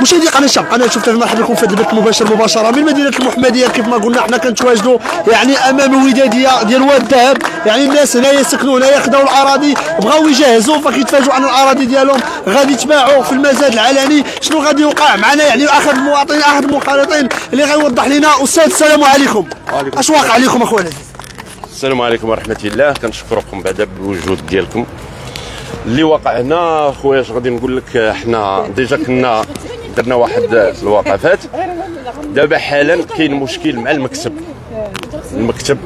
مشاهدي قناة الشعب قناه شفت مرحبا بكم في هذا البث المباشر مباشرة من مدينة المحمدية. كيف ما قلنا إحنا كنتواجدوا يعني أمام ودادية ديال واد الذهب يعني الناس هنا يسكنوا هنا ياخذوا الأراضي بغاو يجهزوا. فكيتفاجئوا عن الأراضي ديالهم غادي يتباعوا في المزاد العلني. شنو غادي يوقع؟ معنا يعني أحد المواطنين أحد المخالطين اللي غيوضح لنا. أستاذ السلام عليكم. أش واقع عليكم أخويا؟ السلام عليكم ورحمة الله. كنشكركم بعدا بالوجود ديالكم. اللي وقع هنا خويا اش غادي نقول لك حنا déjà كنا درنا واحد الوقفات دابا حاليا كاين مشكل مع المكتب. المكتب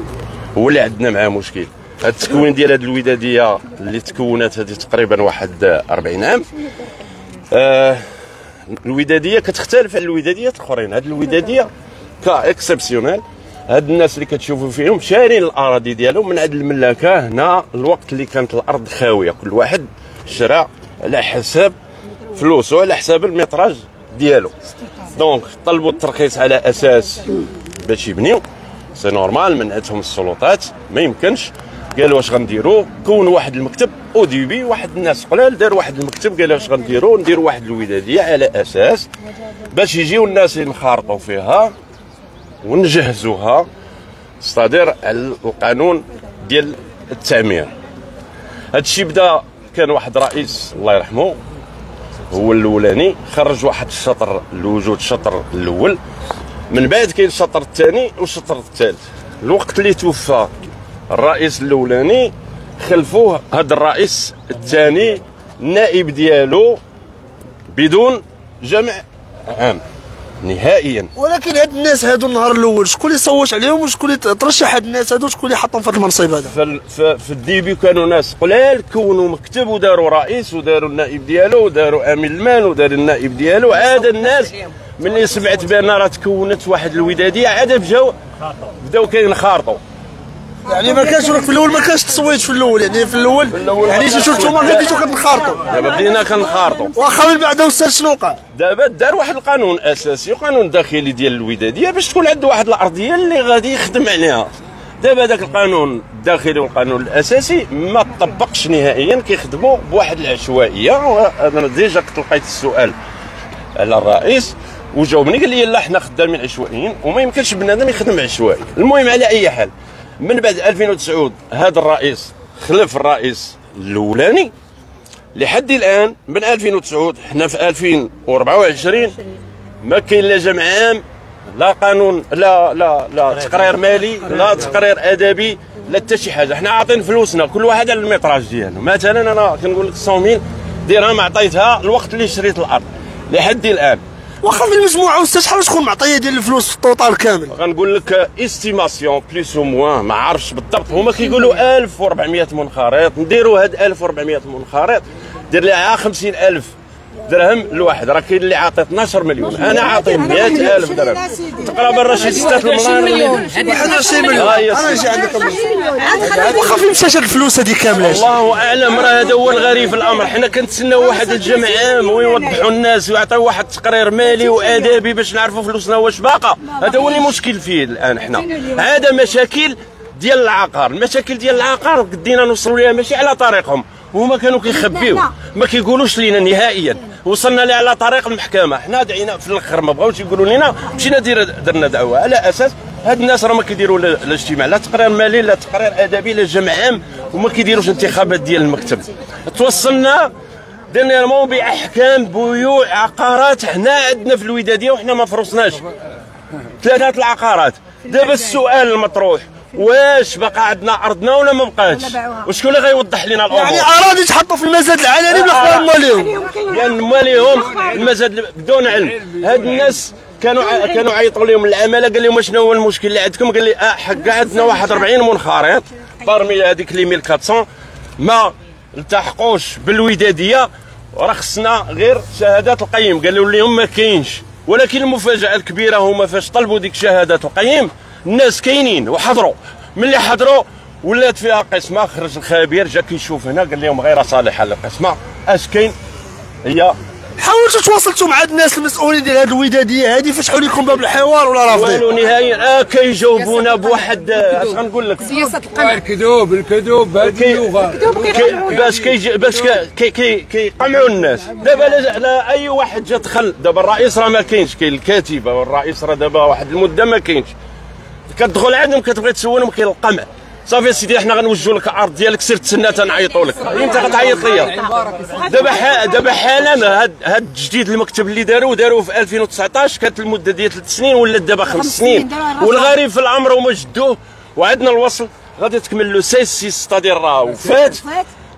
هو اللي عندنا معاه مشكل. هاد التكوين ديال هاد الودادية اللي تكونات هذه تقريبا واحد 40 عام. آه الودادية كتختلف على الوداديات الأخرين. هاد الودادية cas exceptionnel هاد الناس اللي كتشوفوا فيهم شارين الأراضي ديالهم من عند الملاكة هنا الوقت اللي كانت الأرض خاوية. كل واحد شرا على حساب فلوسه على حساب ال métrage ديالو. donc طلبوا الترخيص على أساس باش يبنيو. c'est normal منعتهم السلطات. ما يمكنش. قالوا واش غنديروا كونوا واحد المكتب au début واحد الناس قلال دار واحد المكتب قال واش غنديروا نديروا واحد الوداديه على أساس باش يجيو الناس ينخرطوا فيها. ونجهزوها. c'est-à-dire على القانون ديال هذا الشيء بدا كان واحد رئيس الله يرحمه هو الأولاني خرج واحد الشطر لوجود الشطر الأول. من بعد كاين الشطر الثاني والشطر الثالث. الوقت اللي توفى الرئيس الأولاني خلفوه هذا الرئيس الثاني النائب ديالو بدون جمع عام. نهائيا. ولكن هاد الناس هادو النهار الأول شكون اللي صوت عليهم وشكون اللي ترشح هاد الناس هادو شكون اللي حطهم في هاد المنصب هذا؟ في, في, الديبي كانوا ناس قلال كونوا مكتب وداروا رئيس وداروا النائب ديالو وداروا أمين المان ودار النائب ديالو. عاد الناس ملي سمعت بأن راه تكونت واحد الودادية عاد بجاو بداو كينخرطوا. يعني ما كانش في الأول ما كانش تصويت في الأول. يعني في الأول يعني جيتو نتوما بديتو كتنخرطوا دابا بدينا كنخرطوا واخا من بعد أستاذ شنو وقع دابا دار واحد القانون أساسي وقانون داخلي ديال الودادية باش تكون عنده واحد الأرضية اللي غادي يخدم عليها. دابا داك القانون الداخلي والقانون الأساسي ما طبقش نهائيا كيخدموا بواحد العشوائية. أنا ديجا كنت لقيت السؤال على الرئيس وجاوبني قال لي لا حنا خدامين عشوائيين وما يمكنش بنادم يخدم عشوائي. المهم على أي حال من بعد 2009 هذا الرئيس خلف الرئيس الأولاني لحد الآن من 2009 حنا في 2024 ما كاين لا جمع عام لا قانون لا لا لا تقرير مالي لا تقرير أدبي لا حتى شي حاجة. حنا عاطين فلوسنا كل واحد على ال métrage ديالو. مثلا أنا كنقول لك 100000 درهم عطيتها الوقت اللي شريت الأرض. لحد الآن واخا في المجموعة أستاذ شحال شكون معطية ديال الفلوس في ال total كامل؟ غنقول لك estimation plus ou moins ما عرفتش بالضبط. هما كيقولوا 1400 منخرط نديروا هاد 1400 منخرط دير لها 50000 درهم الواحد راه كاين اللي عاطي 12 مليون. أنا عاطي 100000 درهم. تقريبا راه شي 6 الملايين 21 مليون. أنا نجي عندك واخا فين مشات هاد الفلوس هذه كاملة. الله أعلم. راه هذا هو الغريب في الأمر. حنا كنتسناو واحد الجمع عام ويوضحوا الناس ويعطيو واحد التقرير مالي وادبي باش نعرفوا فلوسنا واش باقا. هذا هو اللي مشكل فيه الآن حنا. هذا مشاكل ديال العقار. المشاكل ديال العقار قدينا نوصلوا ليها ماشي على طريقهم. وهما كانوا كيخبيو. ما كيقولوش لينا نهائيا. وصلنا لي على طريق المحكمة. حنا دعينا في الآخر ما بغاوش يقولوا لنا مشينا درنا دعوة. على أساس هاد الناس راه ما كيديروا لا الاجتماع لا تقرير مالي لا تقرير أدبي لا جمع عام. وما كيديروش انتخابات ديال المكتب. توصلنا دينيرمون بأحكام بيوع عقارات. حنا عندنا في الودادية وحنا ما فرصناش. ثلاثة العقارات. دابا السؤال المطروح. واش بقى عندنا أرضنا ولا ما بقاتش وشكون اللي غيوضح لنا الأمور؟ يعني أراضي تحطوا في المزاد العلني بلا خويا ماليهم. يعني ماليهم المزاد بدون علم. هاد الناس كانوا كانوا عيطوا لهم العماله قال لهم شنو هو المشكل؟ اللي عندكم؟ قال لي آه حق عندنا واحد 40 منخرط بارمي هذيك لي 1400 ما التحقوش بالودادية وراه خصنا غير شهادات القيم. قالوا لهم ما كاينش. ولكن المفاجاه الكبيره هما فاش طلبوا ديك شهادات القيم الناس كاينين وحضروا. ملي حضروا ولات فيها قسمة خرج الخبير جا كيشوف هنا قال لهم غير صالحه للقسمه أش كاين؟ هي حاولتوا تواصلتوا مع الناس المسؤولين ديال هذه الودادية هذه فتحوا لكم باب الحوار ولا رافضين؟ والو نهائيا آه كيجاوبونا بواحد آه، أش غنقول لك؟ سياسة القمع الكذوب الكذوب بهذه كي- اللغة. باش كيجي باش كي- كي كي كيقمعوا الناس. دابا لا أي واحد جا دخل. دابا الرئيس راه ما كاينش كاين الكاتبة والرئيس راه دابا واحد المدة ما كاينش. كتدخل عندهم كتبغي تسولهم كاين القمع. صافي سيدي حنا غنوجهوا لك الأرض ديالك سير تسنى تنعيطوا لك. انت غتعيط ليا. دابا دابا حاليا هاد هاد الجديد المكتب اللي داروا داروه في 2019 كانت المدة ديال ثلاث سنين ولات دابا خمس سنين. والغريب في الامر هما جددوه وعندنا الوصل غادي تكمل له c'est c'est c'est-à-dire راه وفات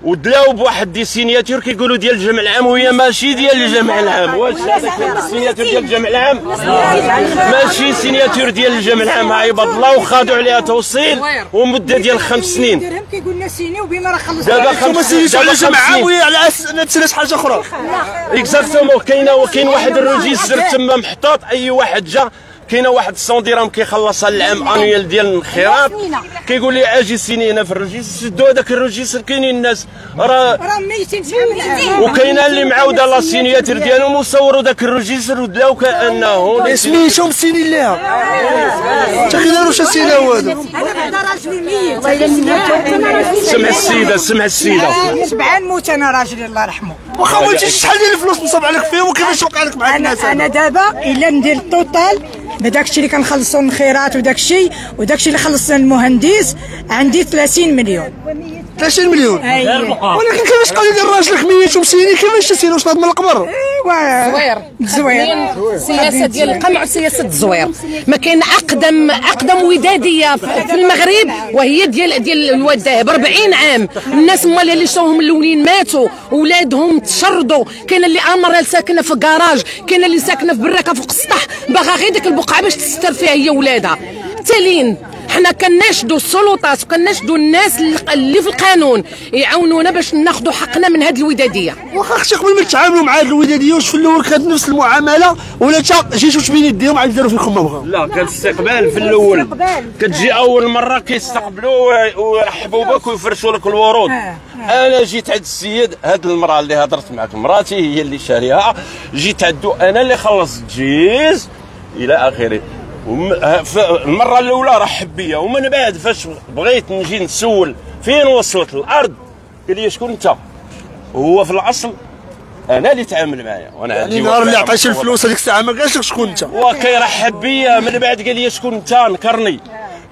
ودلاو بواحد des signatures كيقولوا ديال الجمع العام وهي ماشي ديال الجمع العام. واش السينياتور ديال الجمع العام؟ ماشي سينياتور ديال الجمع العام. ها عباد الله وخادوا عليها توصيل ومدة ديال خمس سنين. درهم كيقول لنا سيني وبما راه خلص دابا خمس سيديتوا على دابا خمس جمع سنين. عام وهي على أساس حاجة أخرى اكزاكتومون كاينة كاين واحد الروجيستر تما محطوط أي واحد جا كاينة واحد 100 درهم كيخلصها العام انويال ديال الخيرات كيقول لي أجي سيني هنا في الروجيستر شدوا هذاك الروجيستر كاينين الناس. راه راه ميتين شحال وكاينة اللي معاودة لا سينياتير ديالهم وصوروا ذاك الروجيستر ودلاو كانه سميتهم سيني ليها انت كي داروا شي سينا هو هذا. أنا بعدا راجلي ميت سمع السيدة. سمع السيدة. شبعان موت أنا راجلي الله يرحمه. واخا ما انتش شحال ديال الفلوس نصب عليك فيهم وكيفاش وقع لك مع الناس أنا دابا إلا ندير التوتال بداك الشيء اللي كنخلصوا من الخيرات وداك الشيء وداك الشيء اللي خلصنا المهندس عندي 30 مليون. 30 مليون. ايوا ولكن كيفاش قال لي راجلك ميت ومسيني كيفاش تسيني واش من القبر زوير. زوير. سياسة ديال القمع وسياسة الزوير ما كاين اقدم أقدم ودادية في المغرب وهي ديال ديال الواد الذهب 40 عام. الناس مال اللي شوهم الأولين ماتوا اولادهم تشردوا. كاين اللي أمر ساكنة في كراج كاين اللي ساكنة في براكه فوق السطح باغا غير ديك البقعة باش تستر فيها هي ولادها. تالين حنا كناشدوا السلطات وكناشدوا الناس اللي- في القانون يعاونونا باش ناخذوا حقنا من هذه الودادية. واخا أختي قبل ما تتعاملوا مع هاد الودادية واش في الأول كانت نفس المعاملة ولا تا جيتوا تبين يديهم عاد داروا فيكم ما بغاو. لا كان استقبال في الأول. كتجي أول مرة كيستقبلوا ويرحبوا بك ويفرشوا لك الورود. أنا جيت عند السيد هاد المرأة اللي هضرت معك مراتي هي اللي شاريها. جيت عندو أنا اللي خلصت جيز إلى آخره. المرة الأولى رحب بيا ومن بعد فاش بغيت نجي نسول فين وصلت الأرض قال لي شكون أنت؟ هو في الأصل أنا اللي تعامل معايا وأنا يعني النهار اللي مع الفلوس هذيك الساعة ما قالش شكون أنت. وكيرحب بيا من بعد قال لي شكون أنت؟ نكرني.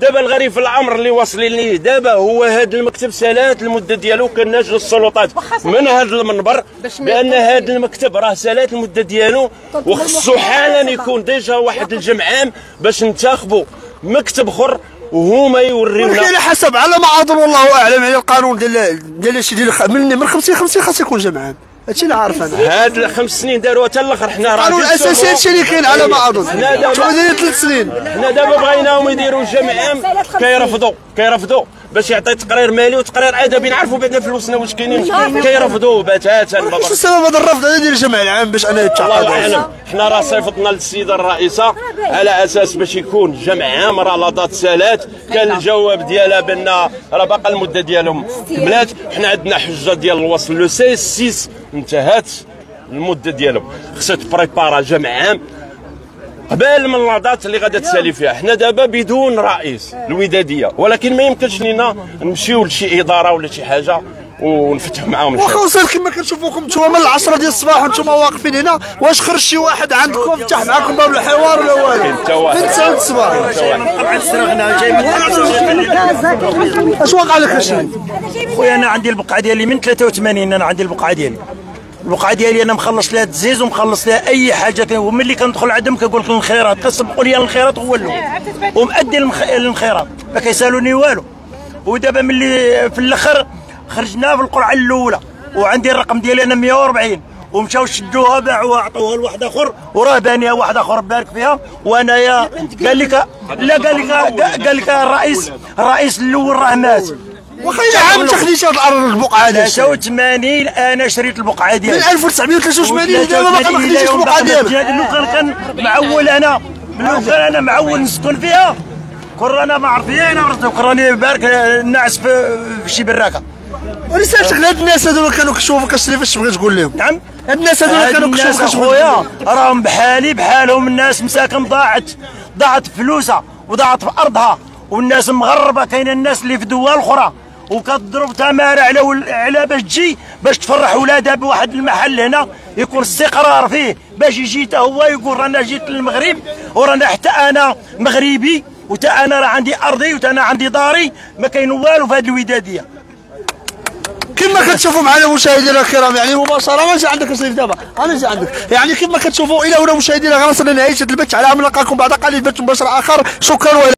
دابا الغريب في الامر اللي واصلين ليه دابا هو هذا المكتب سالات المدة ديالو كناجل السلطات. من هذا المنبر؟ بأن هذا المكتب راه سالات المدة ديالو وخصو حاليا يكون déjà واحد الجمع عام باش ننتخبوا مكتب اخر وهما يوريونا. على حسب على ما اظن والله أعلم يعني القانون ديال ديال شي ديال من من 50 50 خاص يكون جمعان هادشي اللي عارف أنا هاد الخمس سنين داروها حتى الآخر حنا راه القانون جبتو الاساسي هادشي اللي كاين على ما اظن شو داير ثلاث سنين حنا دابا بغيناهم يديروا جمع عام كيرفضوا كيرفضوا باش يعطي تقرير مالي وتقرير ادبي. نعرفوا بعدا فلوسنا واش كاينين. كيرفضوا بتاتا شو بابا. السبب هذا الرفض هذا ديال الجمع العام باش أنا الله يتعاقد اعلم حنا راه صيفطنا للسيدة الرئيسة على أساس باش يكون جمع عام راه لا دات سالات كان الجواب ديالها بأن راه باقا المدة ديالهم كملات حنا عندنا حجة ديال الوصل. لو سي 6 انتهت المدة ديالهم. خصها تبريبارا جمع عام. قبل من لاضات اللي غادا تسالي فيها. حنا دابا بدون رئيس الودادية. ولكن ما يمكنش لينا نمشيو لشي إدارة ولا شي حاجة ونفتحوا معاهم واخا. وصل كما كنشوفوكم نتوما من العشرة ديال الصباح وانتوما واقفين هنا. واش خرج شي واحد عندكم فتح معاكم باب الحوار ولا والو؟ انت واحد. من 9 الصباح اش وقع لك هادشي خويا أنا عندي البقعة ديالي من 83 أنا عندي البقعة ديالي. البقعه ديالي أنا مخلص لها التزيز ومخلص لها أي حاجة وملي كندخل عندهم كنقول لك الخيرات كسبقوا لي الخيرات هو الأول ومؤدي المخ... الخيرات ما كيسالوني والو. ودابا ملي في الأخر خرجنا في القرعة الأولى. وعندي الرقم ديالي أنا 140 ومشاو شدوها باعوها عطوها لواحد آخر. وراه بانيها واحد آخر بارك فيها. وأنايا قال لك لا قال لك قال لك الرئيس الرئيس الأول راه مات. واخا عام تخديش هاد الأرض البقعة هذا 83 أنا شريت البقعة من ديالي 1983 دابا باقي ما خديتش البقعة ديالك. كان معول أنا. كان أنا معول نسكن فيها. كون أنا ما أنا عرفت. كون راني بارك ناعس في شي براكة. وأنا سالتك هاد الناس هذول كانوا كيشوفوا كشري فاش بغيت تقول لهم. نعم. هاد الناس هاد كانوا كيشوفوا أخويا راهم بحالي بحالهم الناس مساكن ضاعت. ضاعت فلوسها وضاعت في أرضها. والناس مغربة كاين الناس اللي في دول أخرى. وكتضرب تماره على. على باش تجي باش تفرح ولادها بواحد المحل هنا يكون استقرار فيه. باش يجي حتى هو يقول رانا جيت للمغرب ورانا حتى أنا مغربي وتا أنا راه عندي أرضي وتا أنا عندي داري ما كاين والو في هذه الودادية. كما كتشوفوا معنا مشاهدينا الكرام يعني مباشرة ما عندك شريف دابا. أنا جا عندك. يعني كما كتشوفوا إلى هنا مشاهدينا غنصل لنهاية هذا البث على امل نلقاكم بعد قليل بث مباشر آخر. شكرا